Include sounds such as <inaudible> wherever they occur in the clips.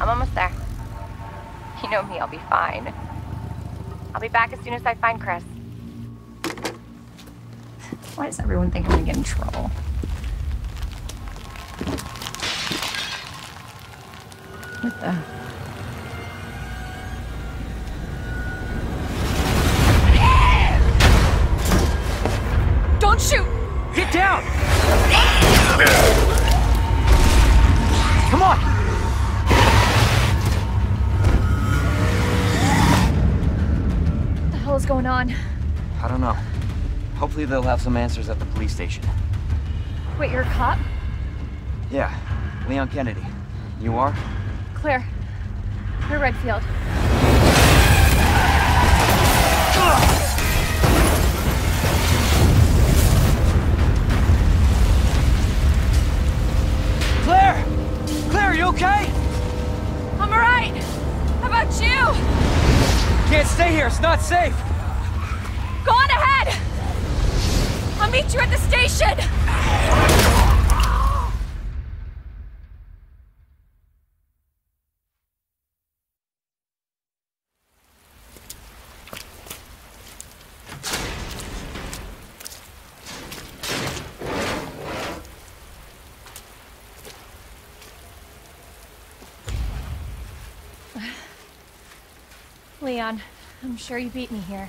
I'm almost there. You know me, I'll be fine. I'll be back as soon as I find Chris. Why does everyone think I'm gonna get in trouble? What the? Don't shoot! Get down! Going on? I don't know. Hopefully they'll have some answers at the police station. Wait, you're a cop? Yeah, Leon Kennedy. You are? Claire. Claire Redfield. Claire! Claire, you okay? I'm alright! How about you? Can't stay here, it's not safe! Go on ahead! I'll meet you at the station! Leon, I'm sure you beat me here.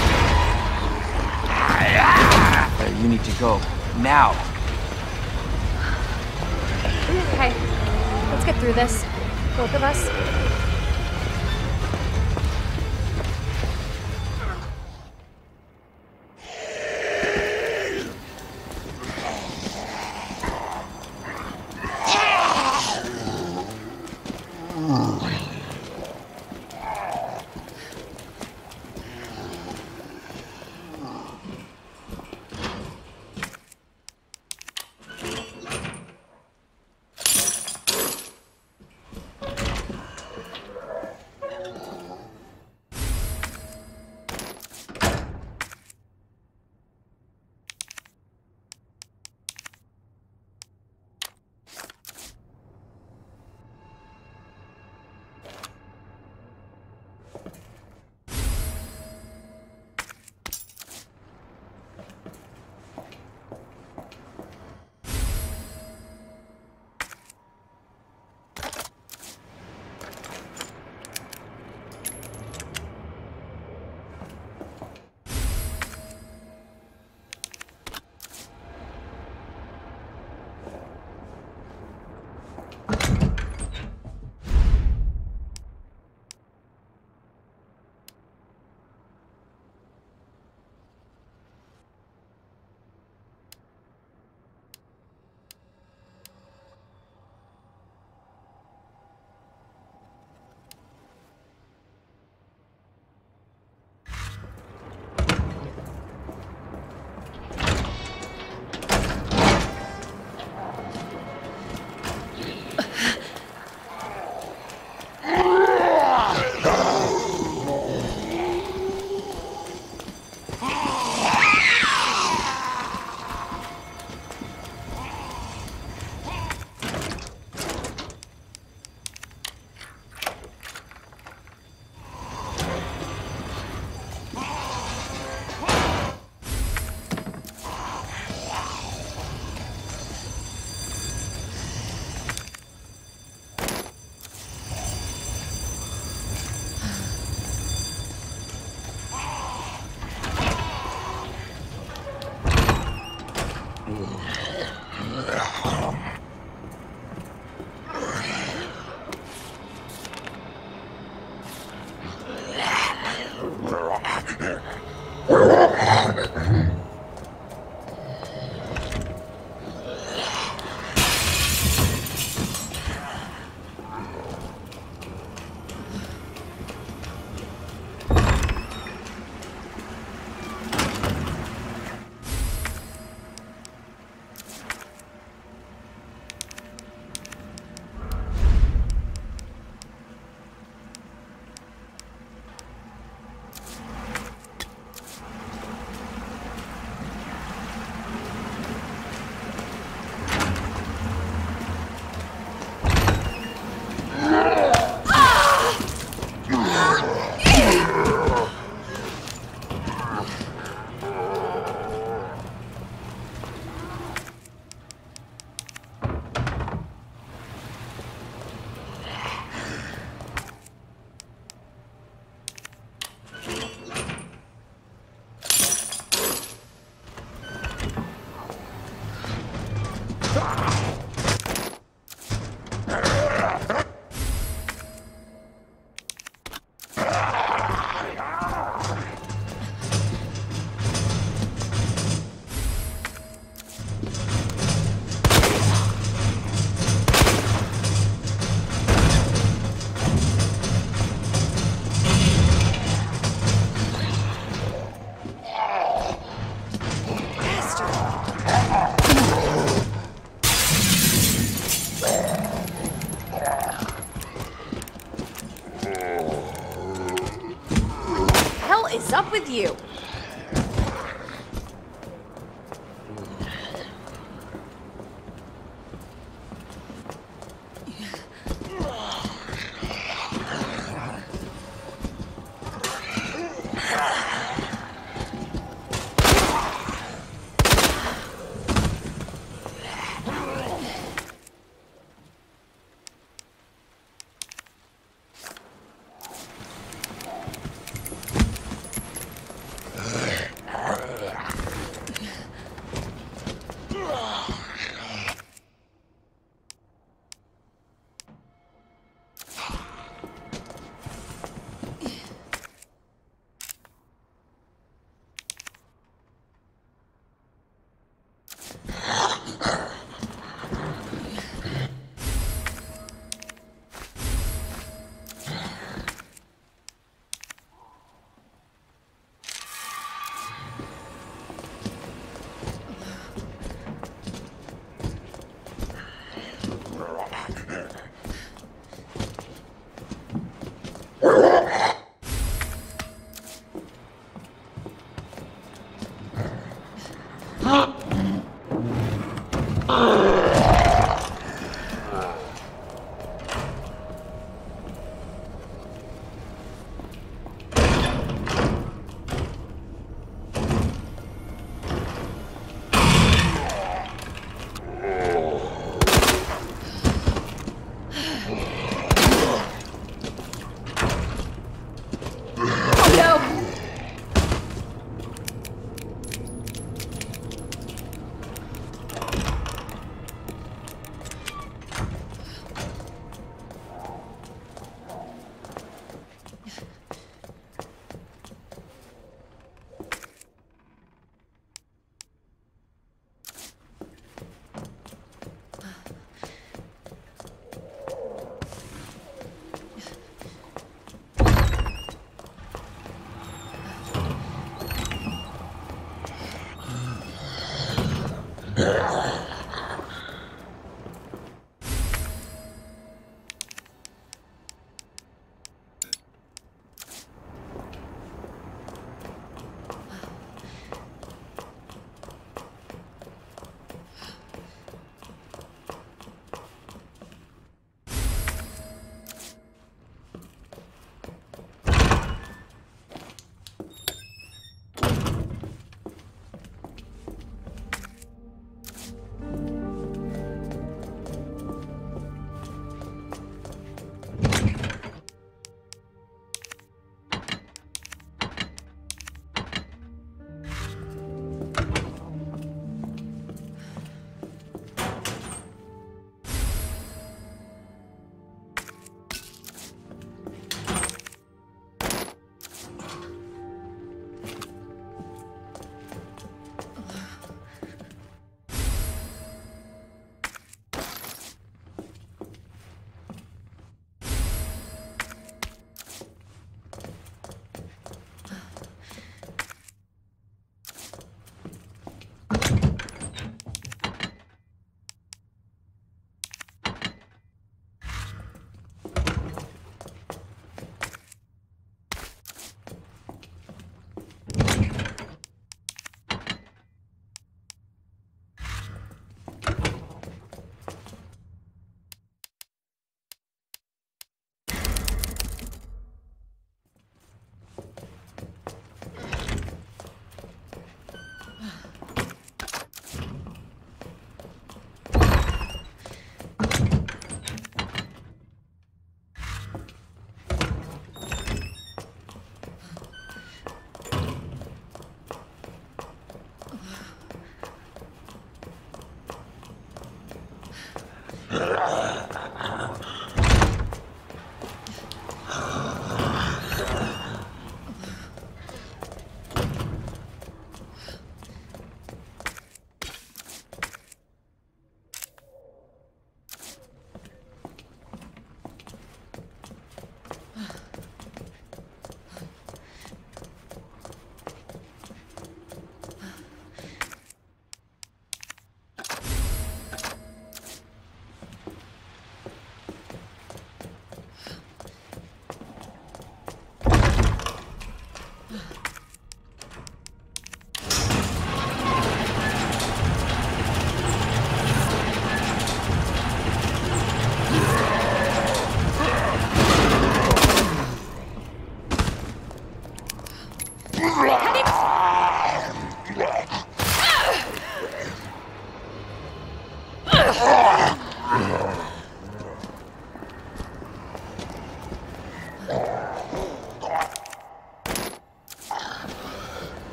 Claire, you need to go. Now! Okay, let's get through this. Both of us.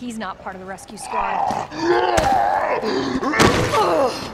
He's not part of the rescue squad. <laughs>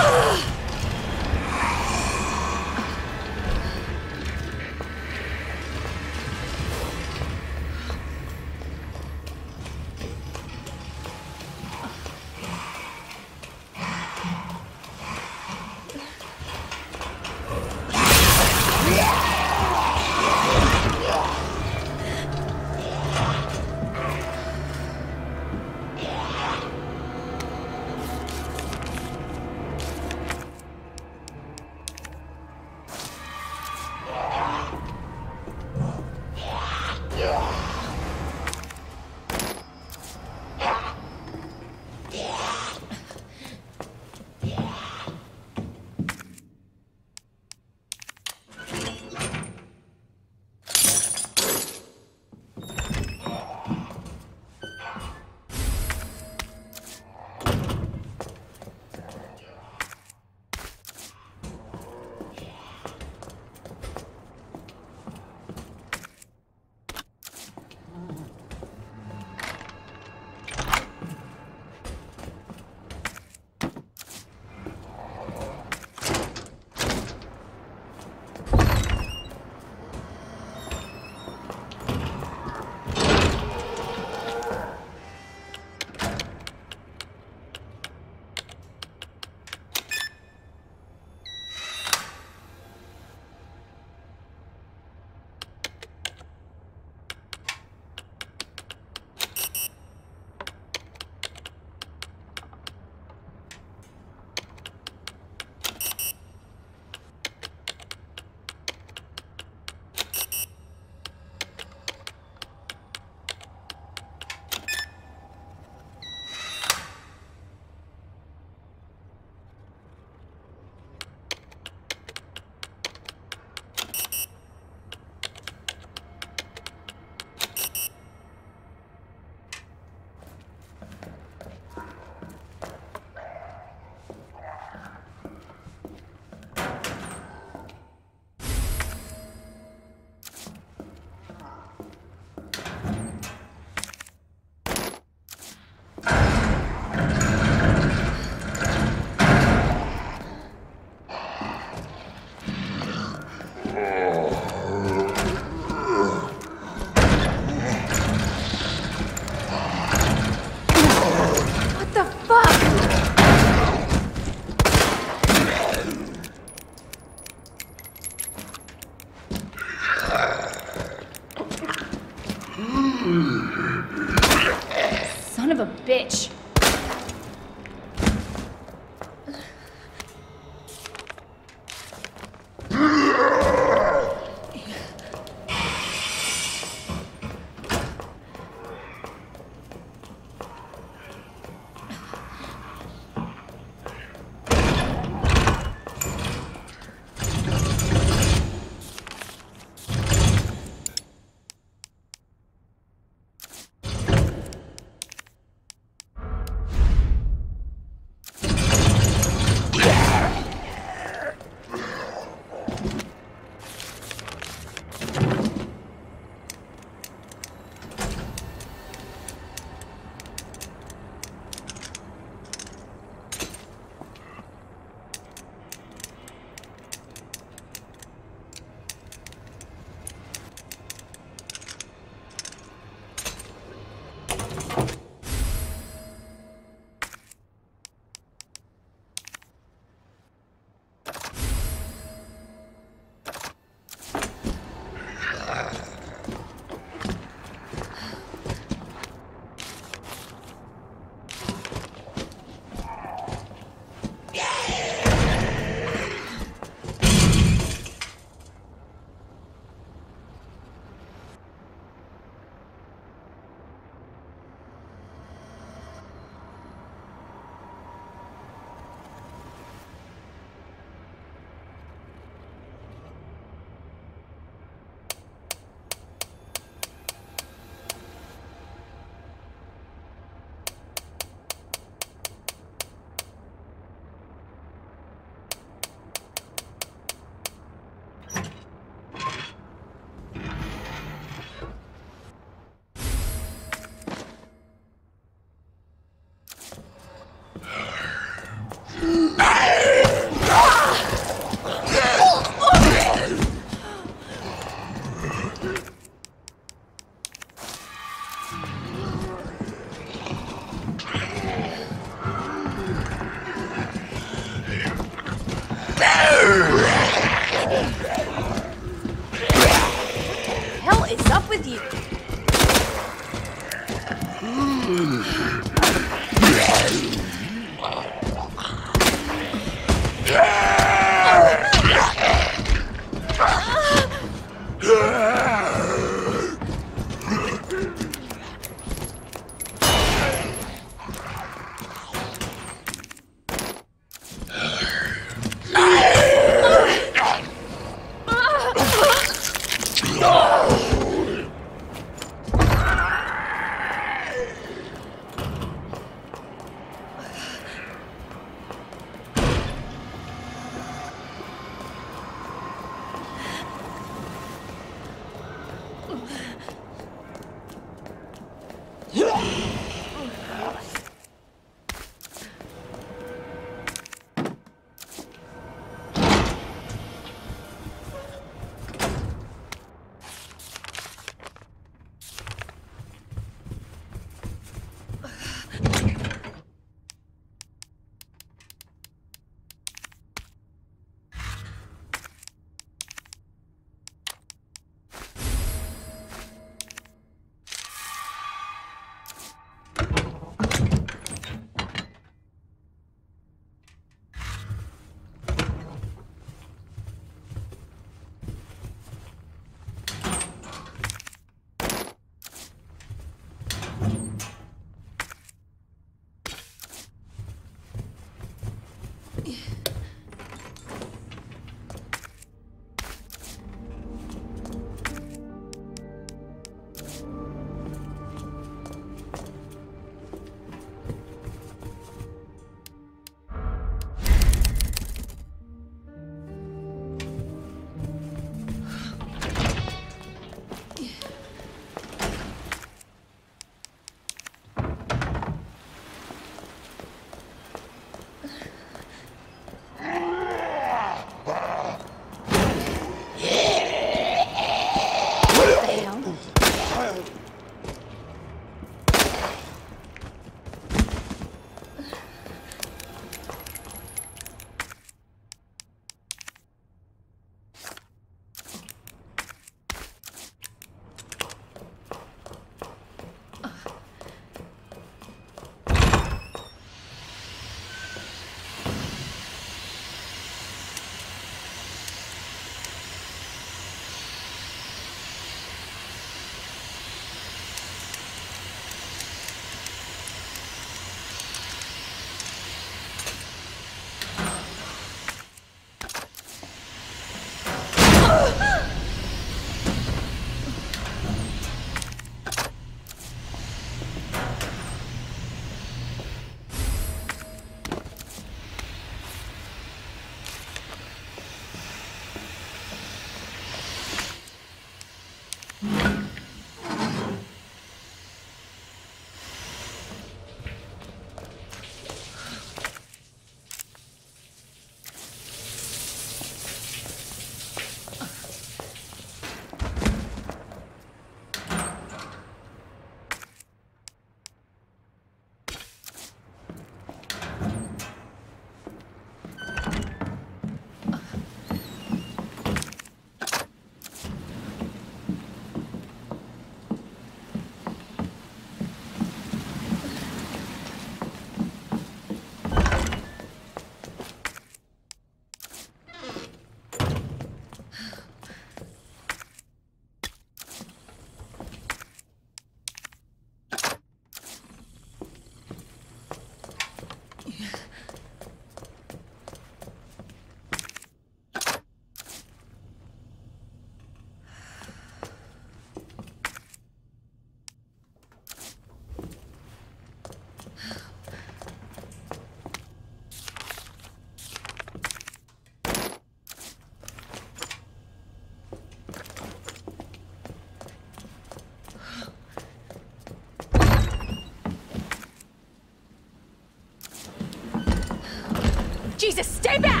Jesus, stay back!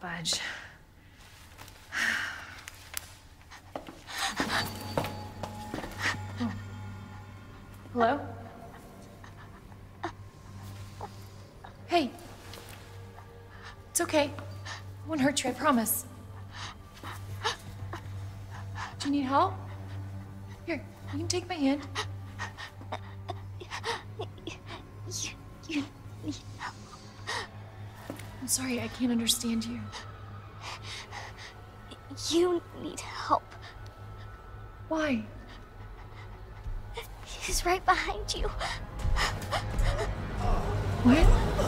Budge. Oh. Hello? Hey. It's okay. I won't hurt you, I promise. Do you need help? Here, you can take my hand. You, you, I'm sorry, I can't understand you. you need help. Why? He's right behind you. What?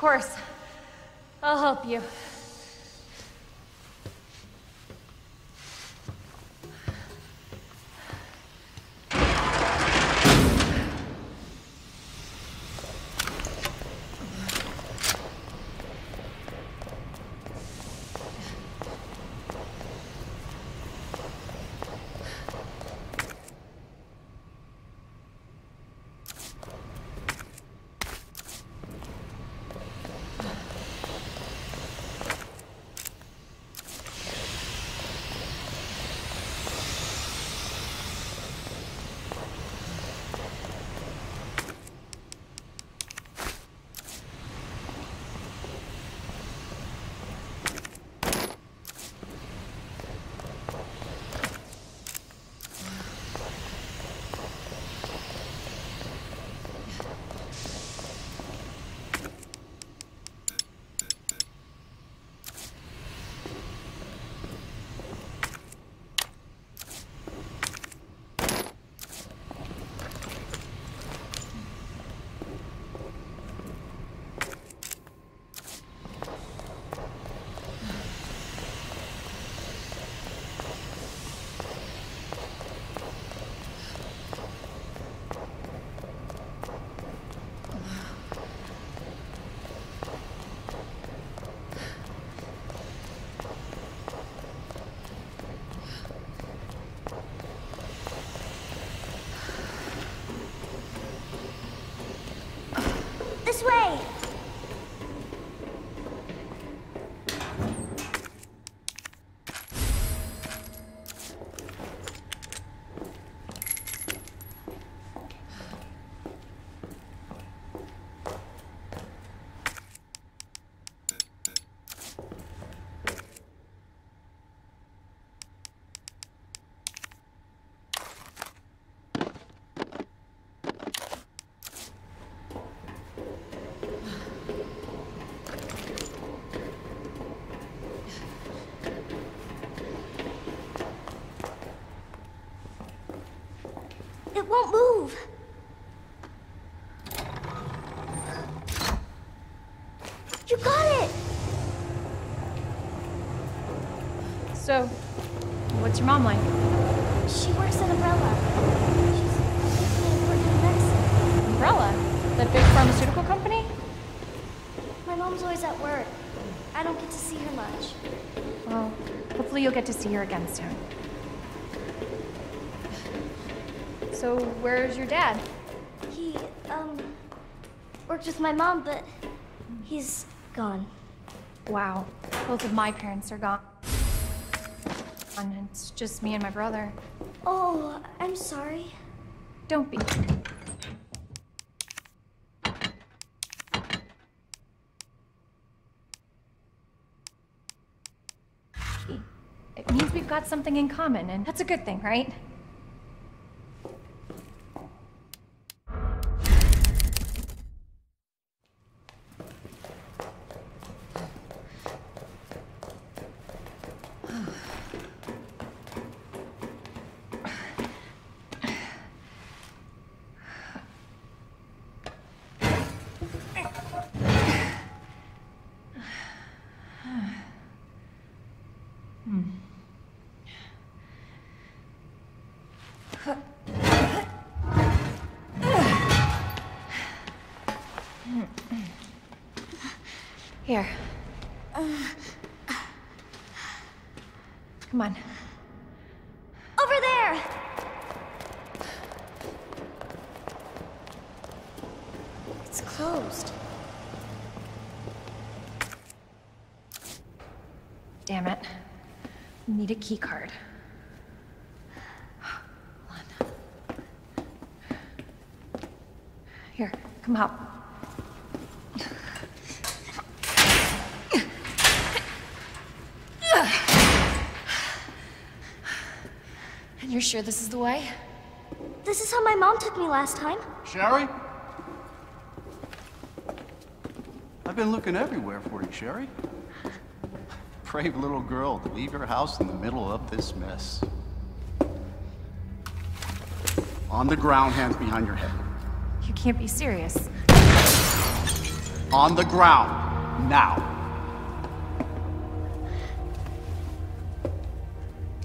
Course. I'll help you. Your mom like? She works at Umbrella. She's making important medicine. Umbrella? That big pharmaceutical company? My mom's always at work. I don't get to see her much. Well, hopefully you'll get to see her again soon. So, where's your dad? He, um, worked with my mom, but he's gone. Wow, both of my parents are gone. It's just me and my brother. Oh, I'm sorry. Don't be. It means we've got something in common, and that's a good thing, right? Here. Come on. Over there! It's closed. Damn it. Need a key card. Hold. Here, come help. And you're sure this is the way? This is how my mom took me last time. Sherry? I've been looking everywhere for you, Sherry. Brave little girl to leave your house in the middle of this mess. On the ground, hands behind your head. You can't be serious. On the ground, now.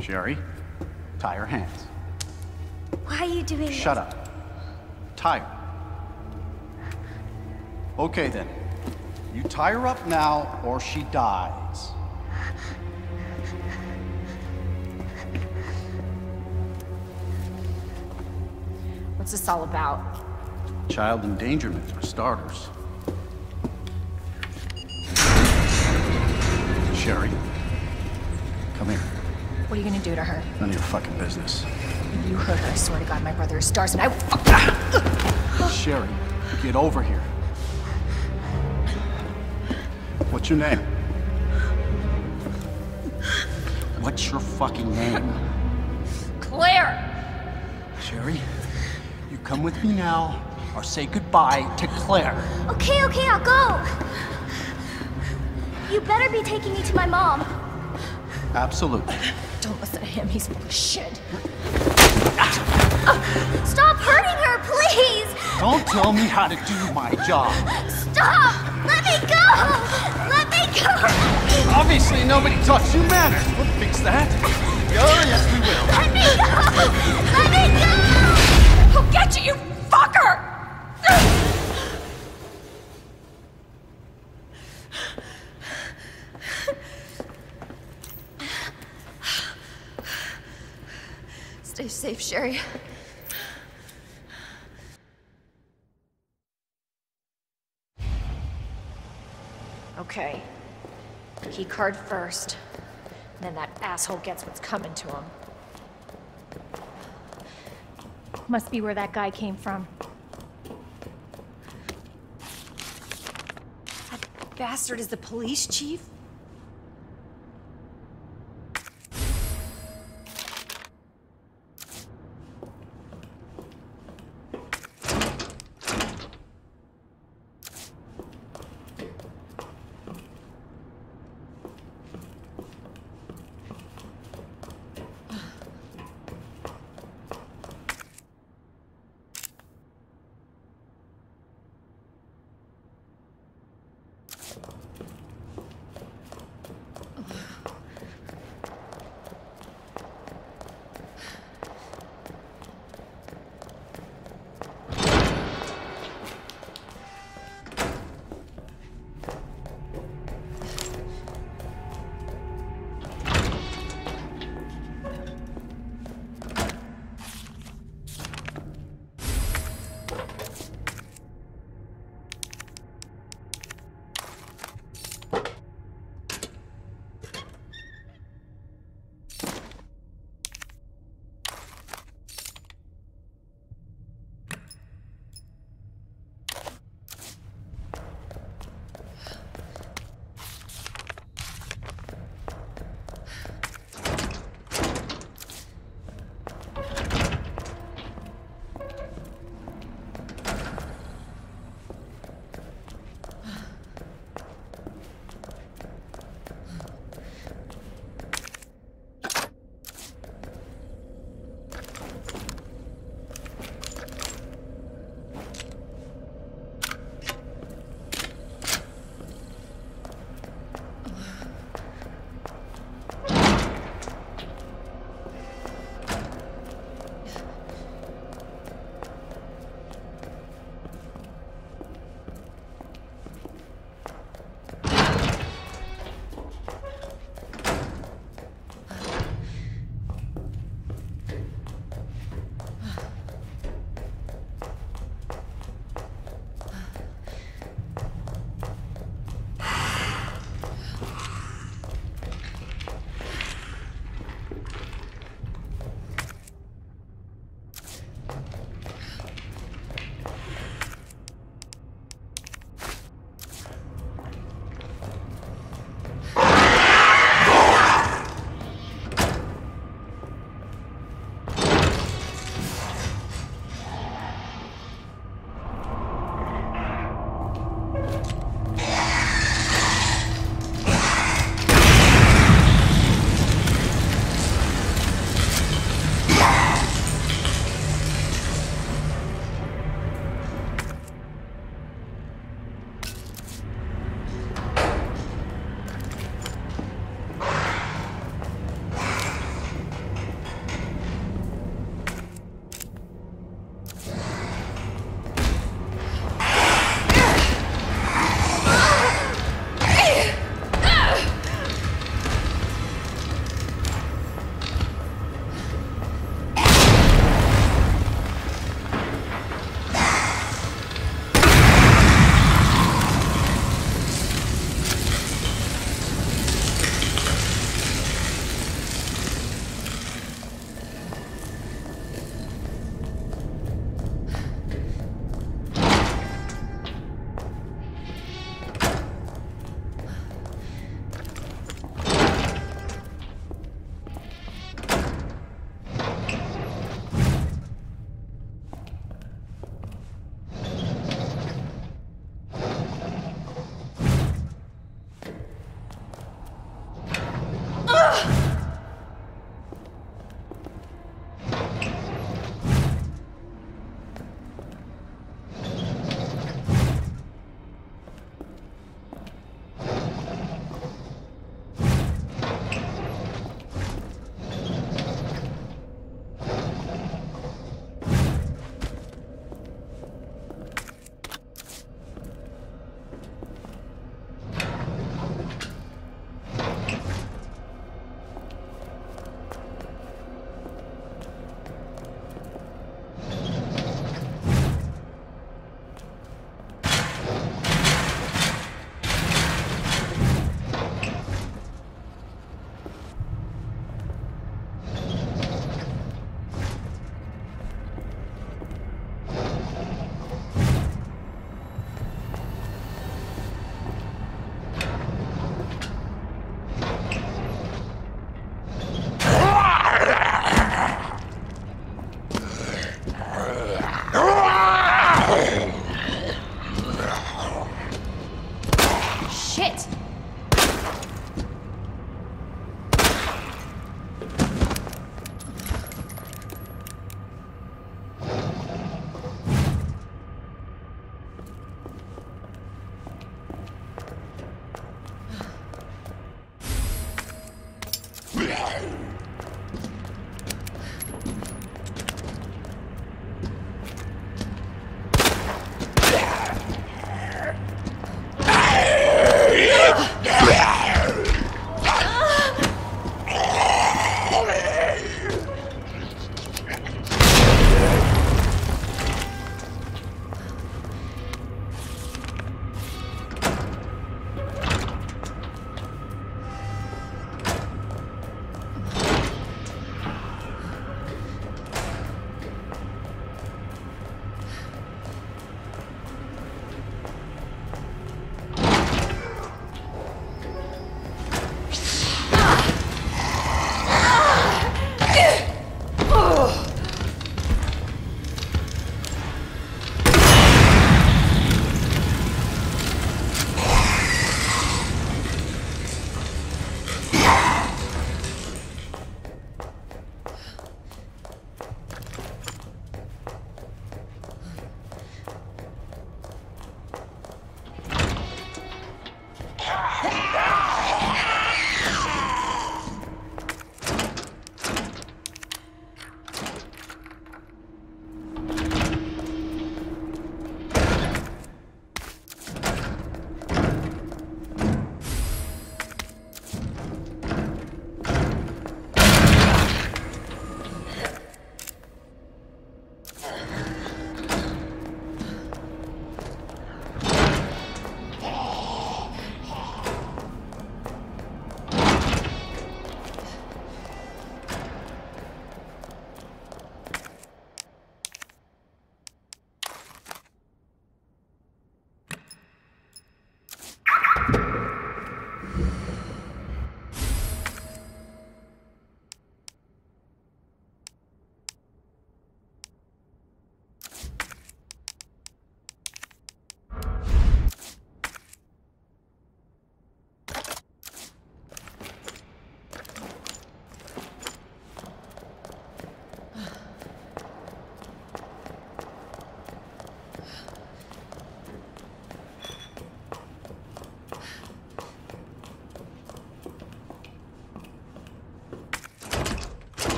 Sherry, tie your hands. Why are you doing this? Shut up. Tie her. Okay then. You tie her up now, or she dies. This all about? Child endangerment for starters. Sherry, come here. What are you gonna do to her? None of your fucking business. You hurt her, I swear to God, my brother is S.T.A.R.S. and I will fuck <coughs> Sherry, get over here. What's your name? What's your fucking name? Come with me now, or say goodbye to Claire. Okay, okay, I'll go. You better be taking me to my mom. Absolutely. Don't listen to him, he's full of shit. Stop hurting her, please! Don't tell me how to do my job. Stop! Let me go! Let me go! Obviously, nobody taught you manners. We'll fix that. Oh, yes, we will. Let me go! Let me go! Get you, you fucker! Stay safe, Sherry. Okay. Key card first. Then that asshole gets what's coming to him. Must be where that guy came from. That bastard is the police chief?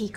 The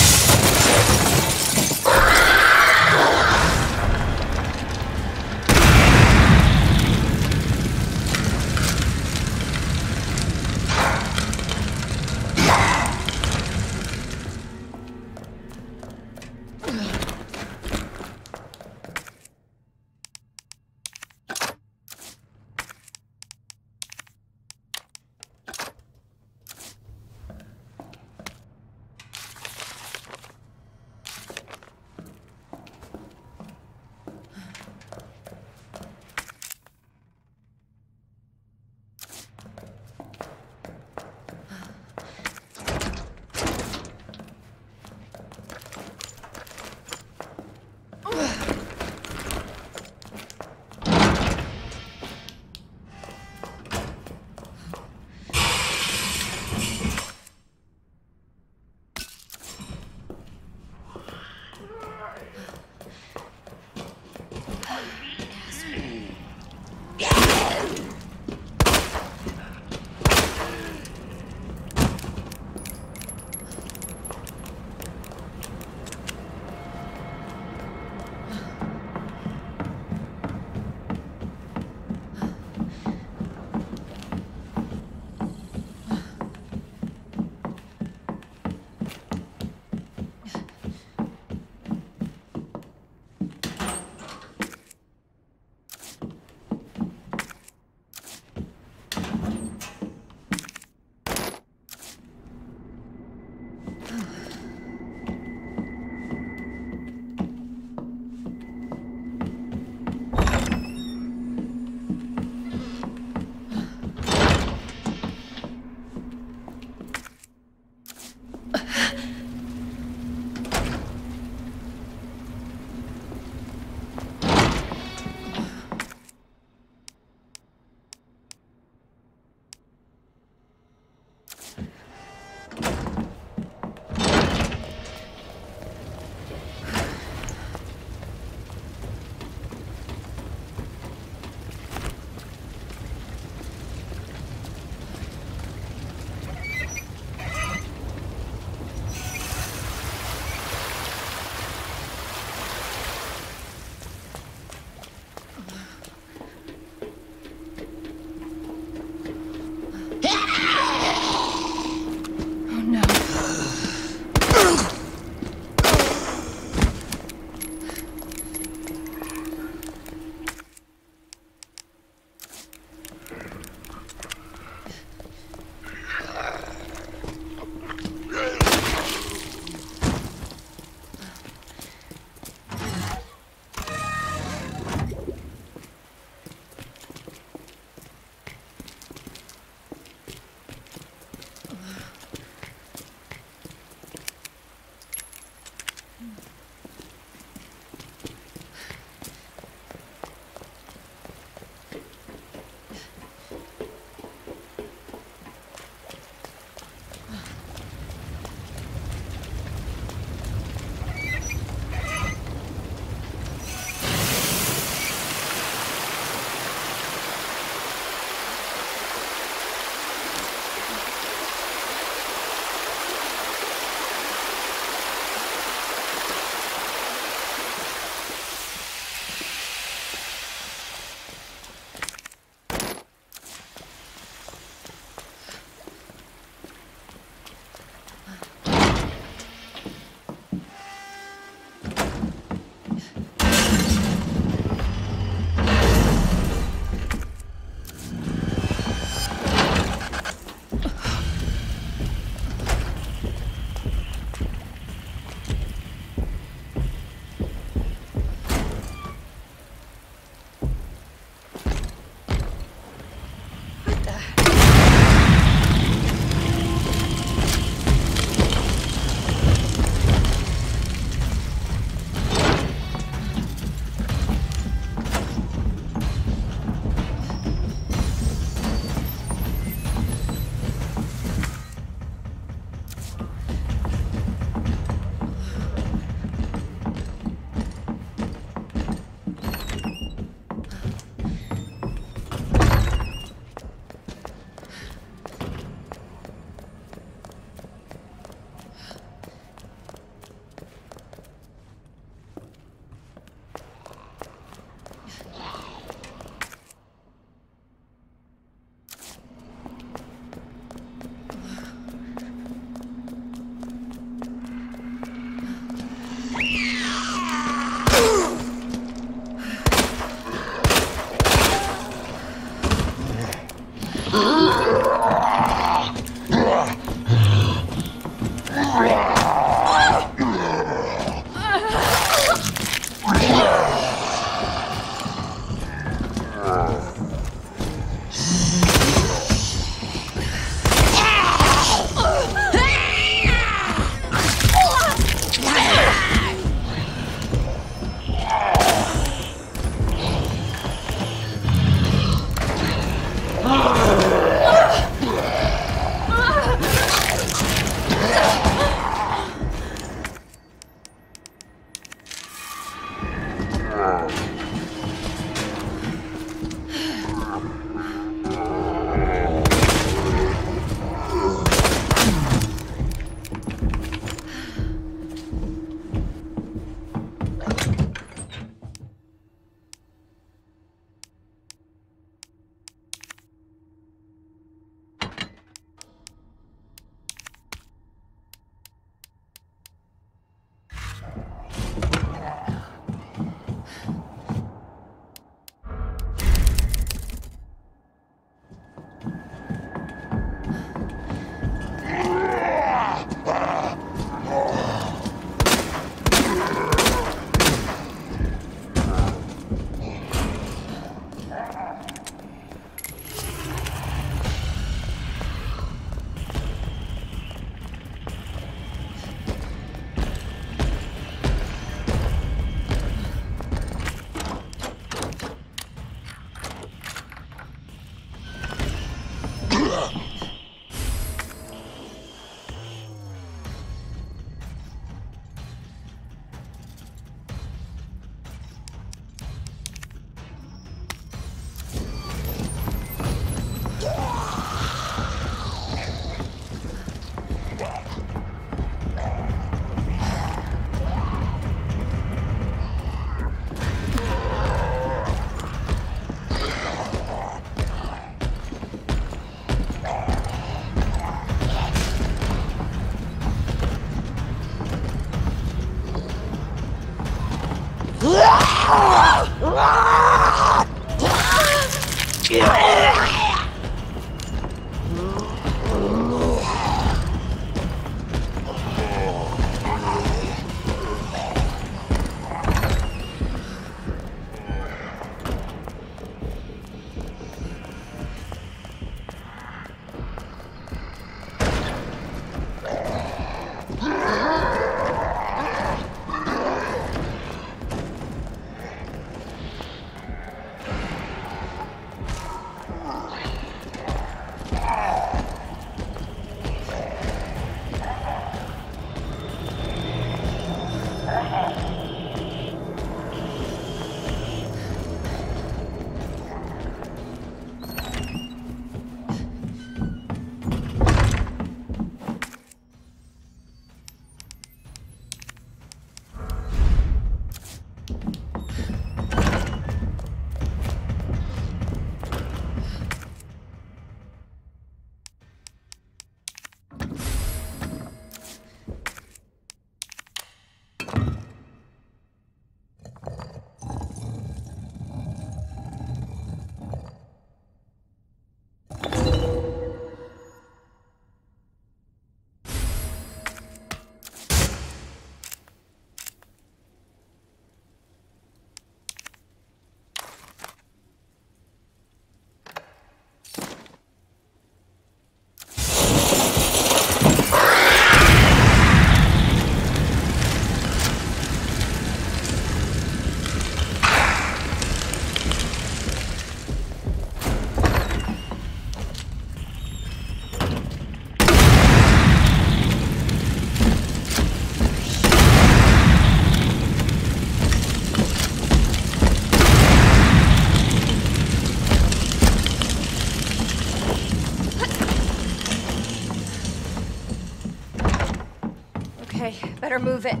better move it.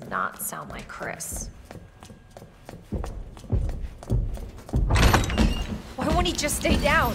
Not sound like Chris. Why won't he just stay down?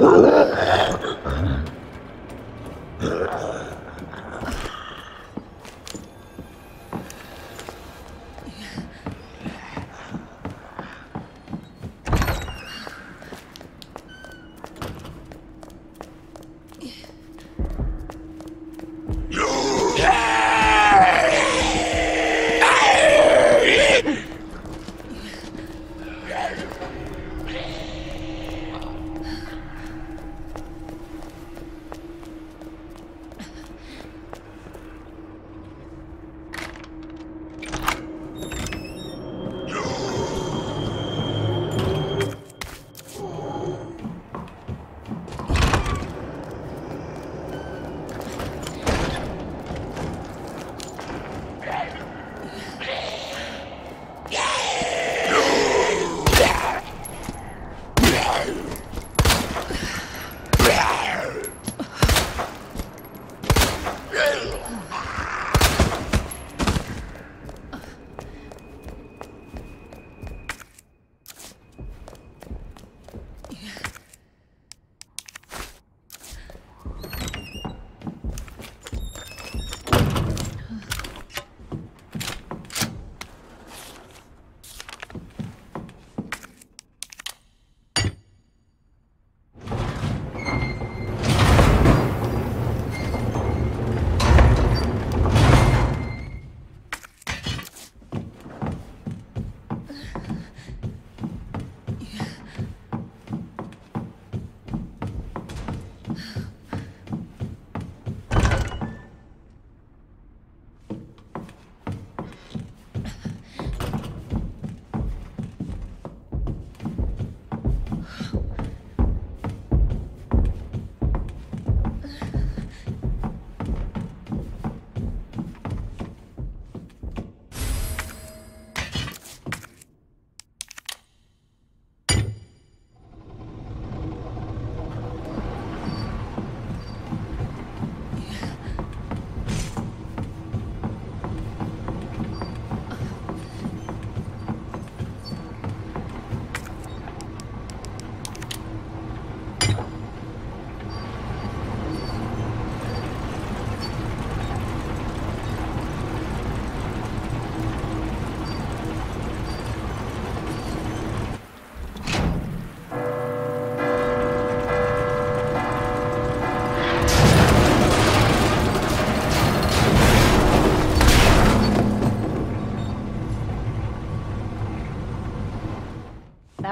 That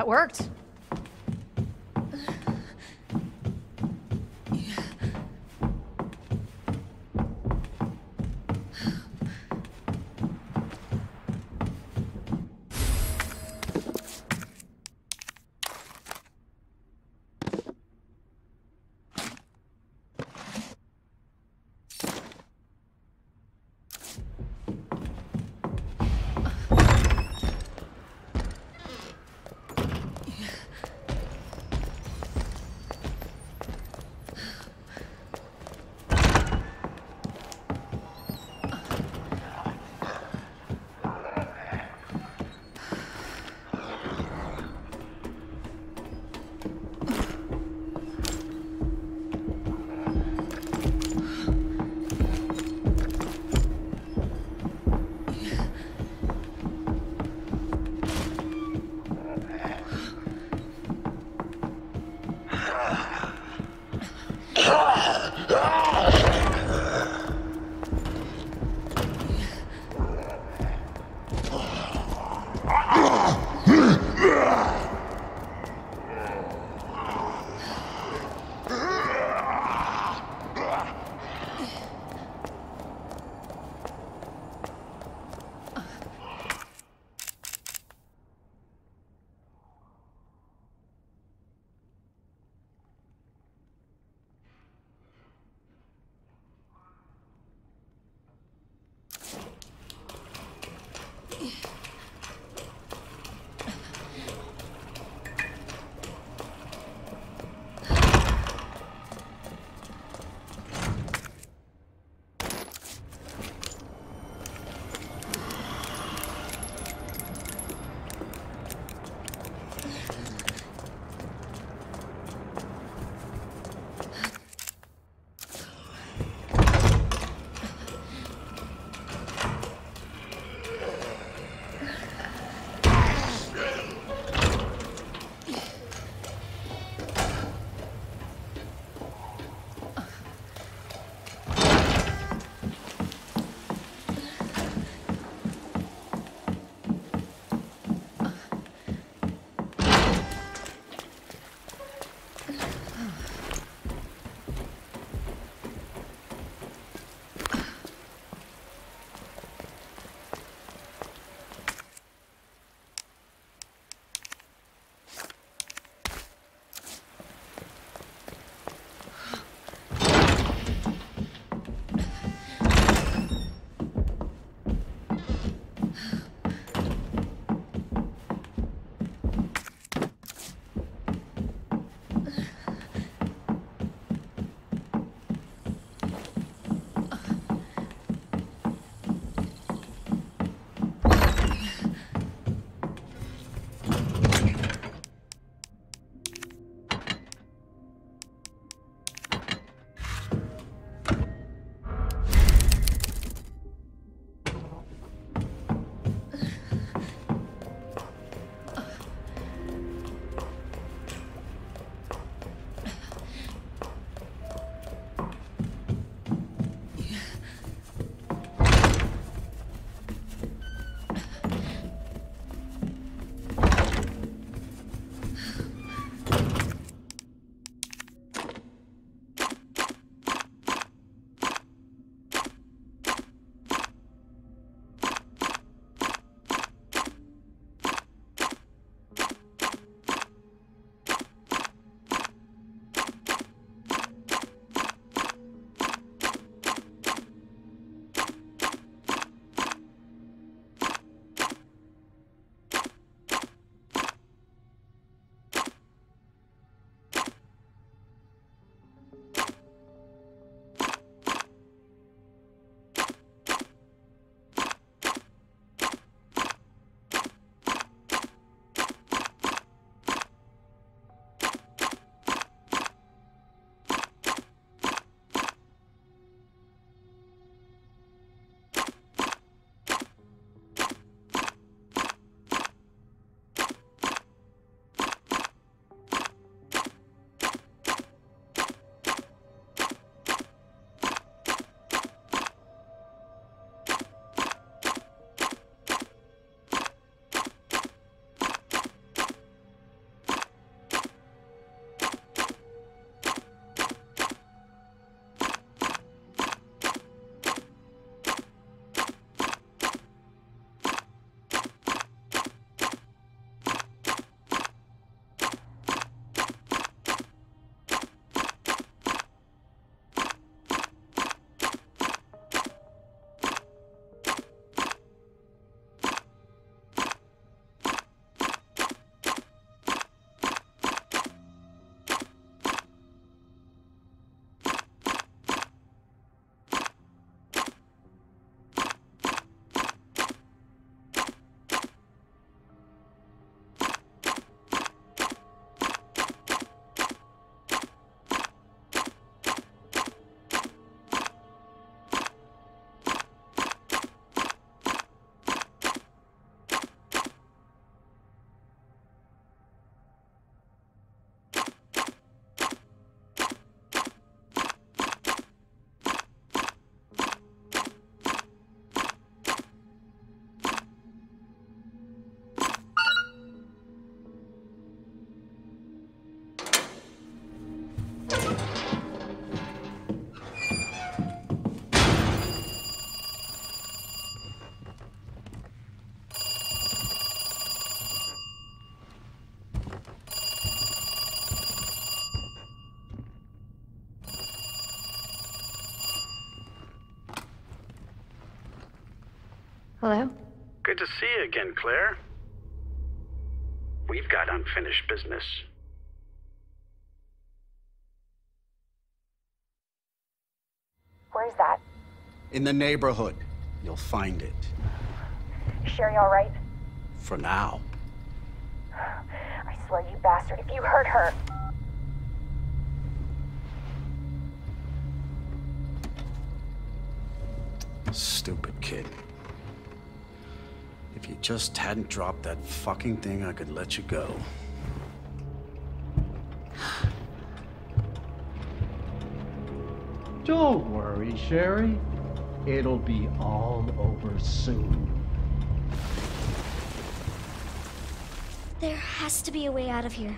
worked. Hello? Good to see you again, Claire. We've got unfinished business. Where's that? In the neighborhood. You'll find it. Sherry all right? For now. I swear, you bastard, if you hurt her. Stupid kid. If you just hadn't dropped that fucking thing, I could let you go. <sighs> Don't worry, Sherry. It'll be all over soon. There has to be a way out of here.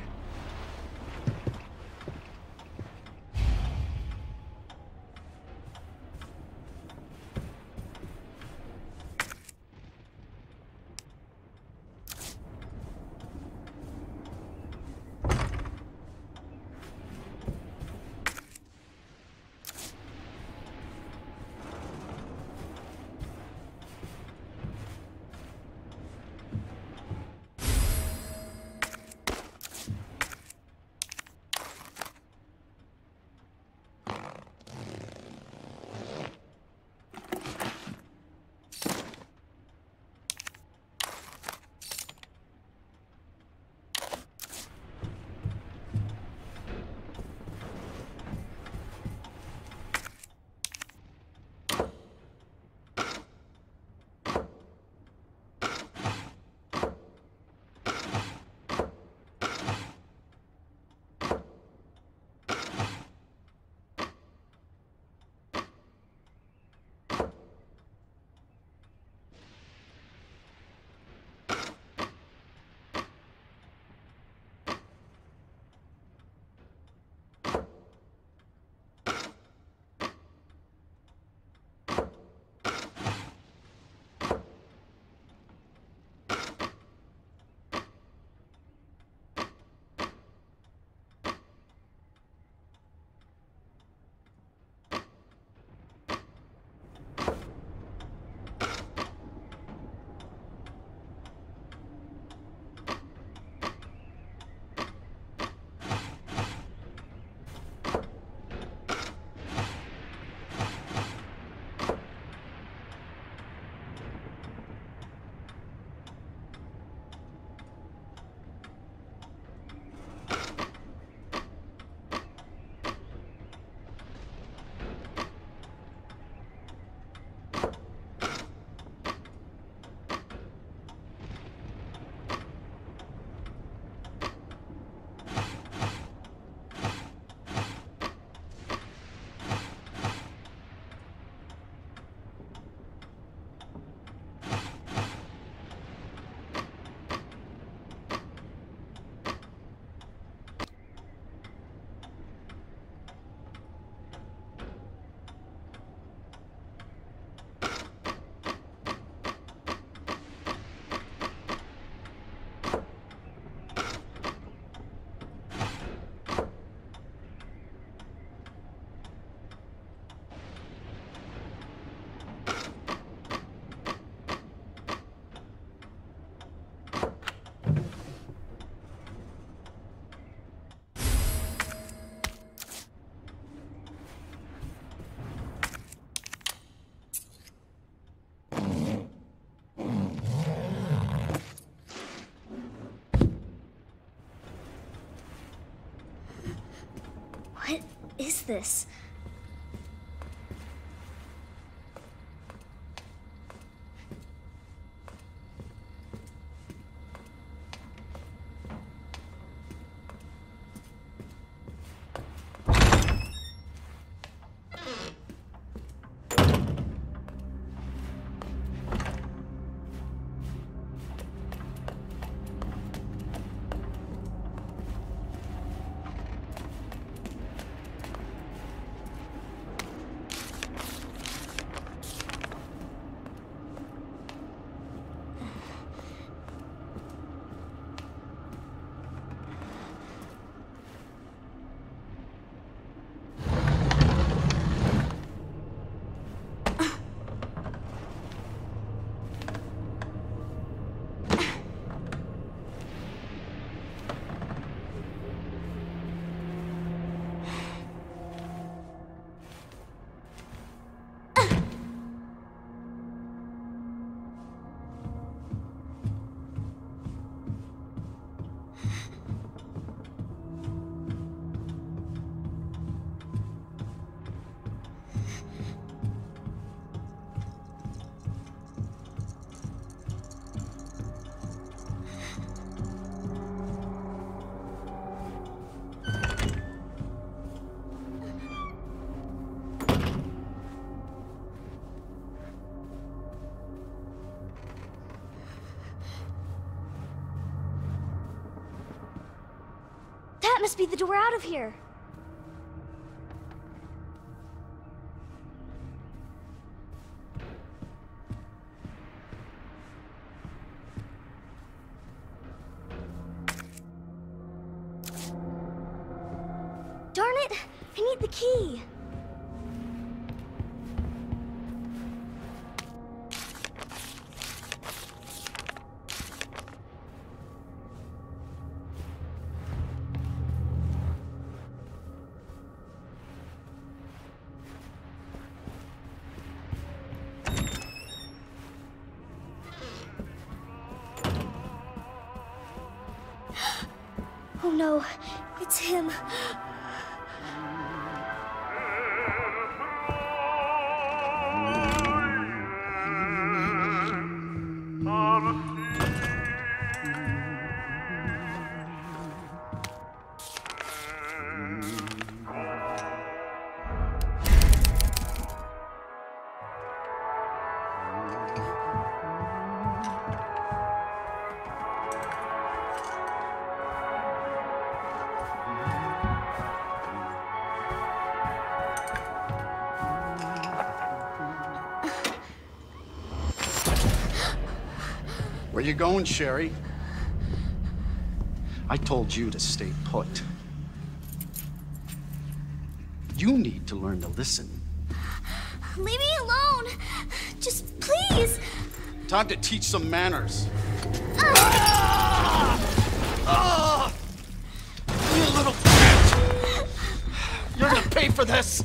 Is this? That must be the door out of here. You going, Sherry? I told you to stay put. You need to learn to listen. Leave me alone. Just please. Time to teach some manners. Ah! Ah! You little bitch! You're gonna pay for this!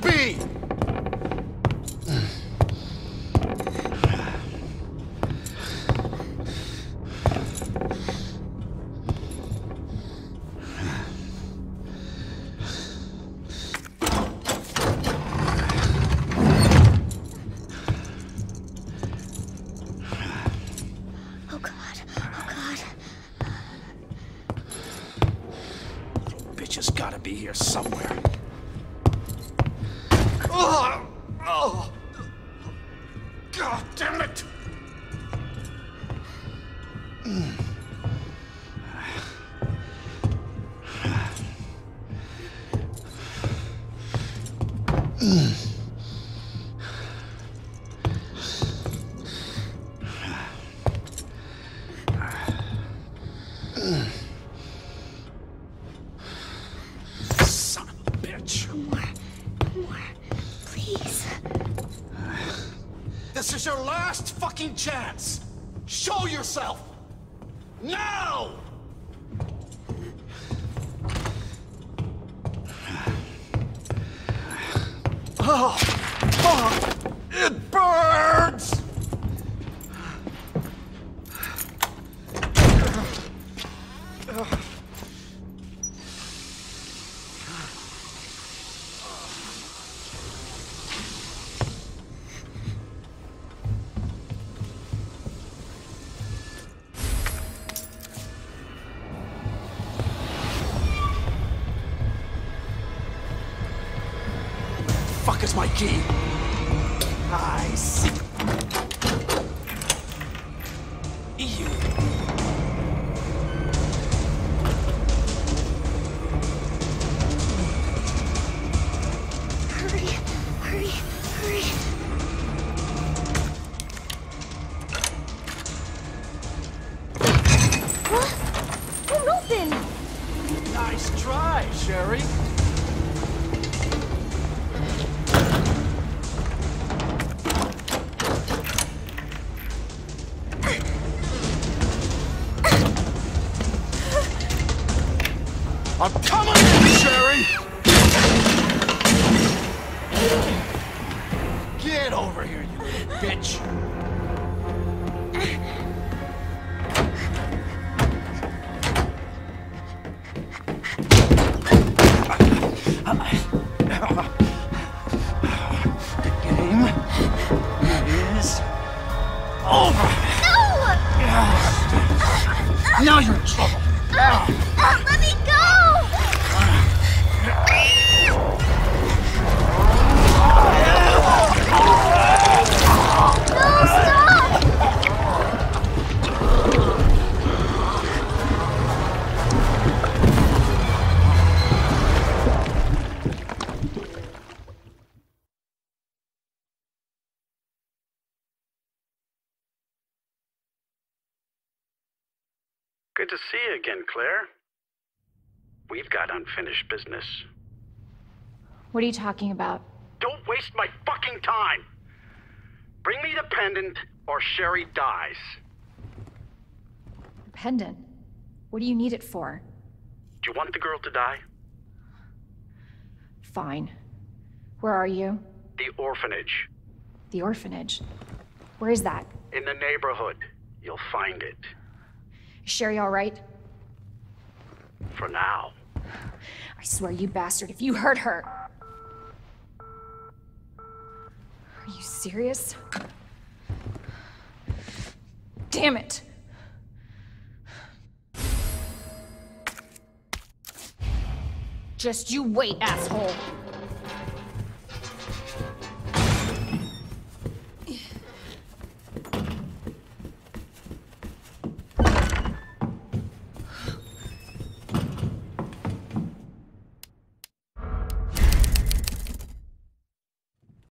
嗯。Fuck What are you talking about? Don't waste my fucking time! Bring me the pendant, or Sherry dies. The Pendant. What do you need it for? Do you want the girl to die? Fine. Where are you? The orphanage. The orphanage. Where is that? In the neighborhood. You'll find it. Is Sherry all right? For now. I swear, you bastard, if you hurt her. Are you serious? Damn it! Just you wait, asshole!